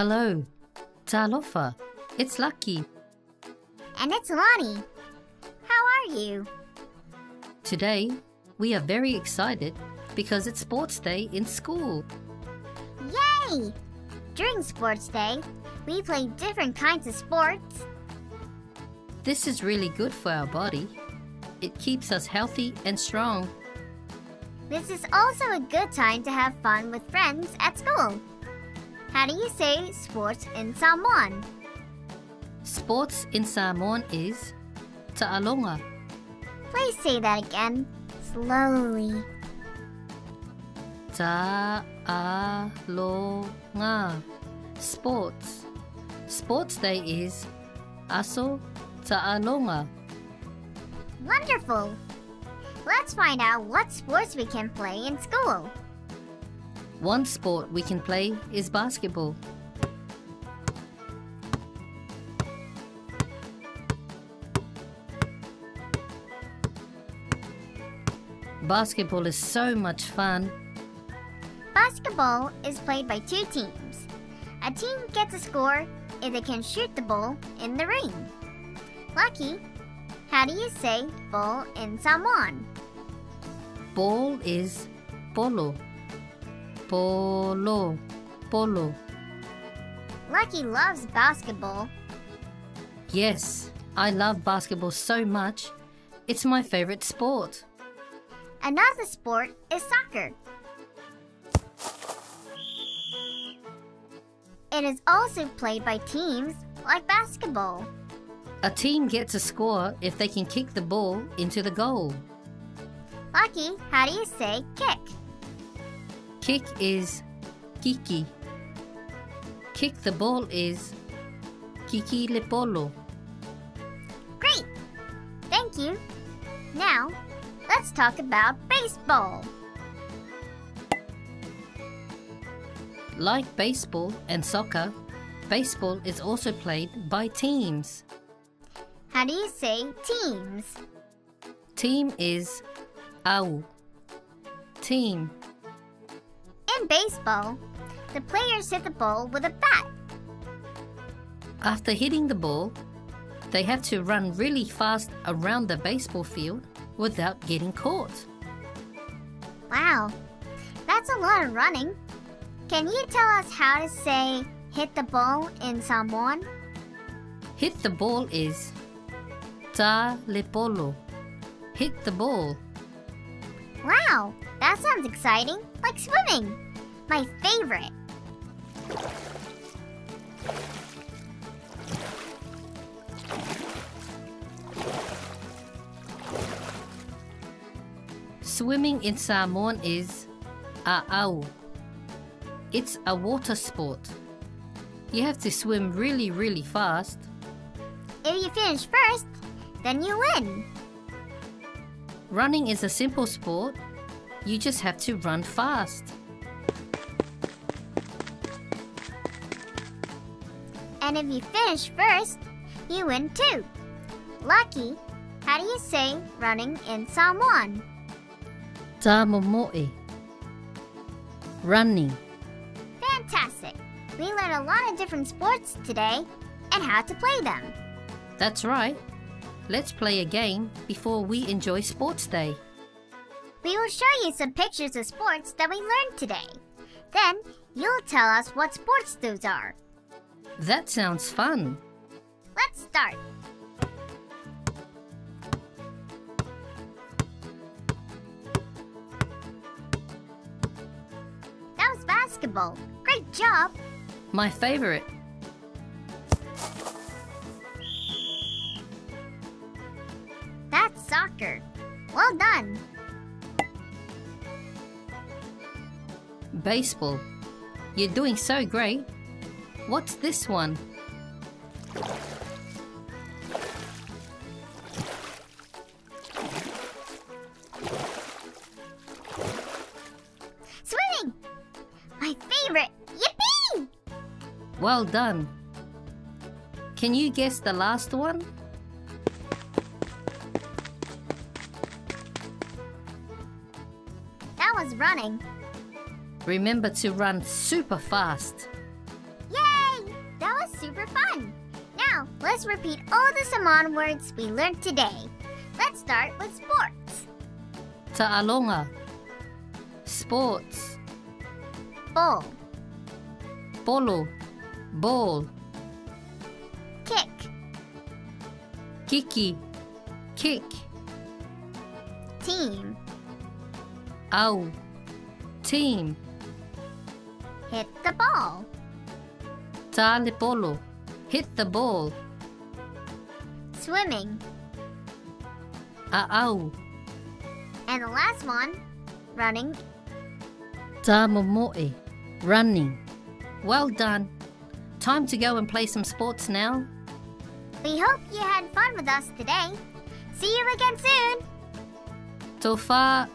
Hello. Talofa. It's Lucky. And it's Lonnie. How are you? Today, we are very excited because it's sports day in school. Yay! During sports day, we play different kinds of sports. This is really good for our body. It keeps us healthy and strong. This is also a good time to have fun with friends at school. How do you say sports in Samoan? Sports in Samoan is ta'alonga. Please say that again, slowly. Ta'alonga. Sports. Sports day is aso ta'alonga. Wonderful! Let's find out what sports we can play in school. One sport we can play is basketball. Basketball is so much fun. Basketball is played by two teams. A team gets a score if they can shoot the ball in the ring. Lucky, how do you say ball in Samoan? Ball is polo. Polo. Polo. Lucky loves basketball. Yes, I love basketball so much. It's my favorite sport. Another sport is soccer. It is also played by teams like basketball. A team gets a score if they can kick the ball into the goal. Lucky, how do you say kick? Kick is kiki. Kick the ball is kiki le polo. Great! Thank you. Now, let's talk about baseball. Like baseball and soccer, baseball is also played by teams. How do you say teams? Team is au. Team. In baseball, the players hit the ball with a bat. After hitting the ball, they have to run really fast around the baseball field without getting caught. Wow, that's a lot of running. Can you tell us how to say hit the ball in Samoan? Hit the ball is ta le polo. Hit the ball. Wow, that sounds exciting, like swimming. My favorite. Swimming in Samoan is a'au. It's a water sport. You have to swim really, really fast. If you finish first, then you win. Running is a simple sport. You just have to run fast. And if you finish first, you win too. Lucky, how do you say running in Samoan? Ta momoe. Running. Fantastic! We learned a lot of different sports today and how to play them. That's right. Let's play a game before we enjoy Sports Day. We will show you some pictures of sports that we learned today. Then you'll tell us what sports those are. That sounds fun. Let's start. That was basketball. Great job. My favorite. That's soccer. Well done. Baseball. You're doing so great. What's this one? Swimming! My favorite! Yippee! Well done. Can you guess the last one? That was running. Remember to run super fast. Let's repeat all the Samoan words we learned today. Let's start with sports. Ta'alonga. Sports. Ball. Polo. Ball. kick, Kiki. Kick. team, Au. Team. hit the ball, Tale polo. Hit the ball. Swimming, A'au. and the last one, running. Ta momoe. Running. Well done. Time to go and play some sports now. We hope you had fun with us today. See you again soon. Tofa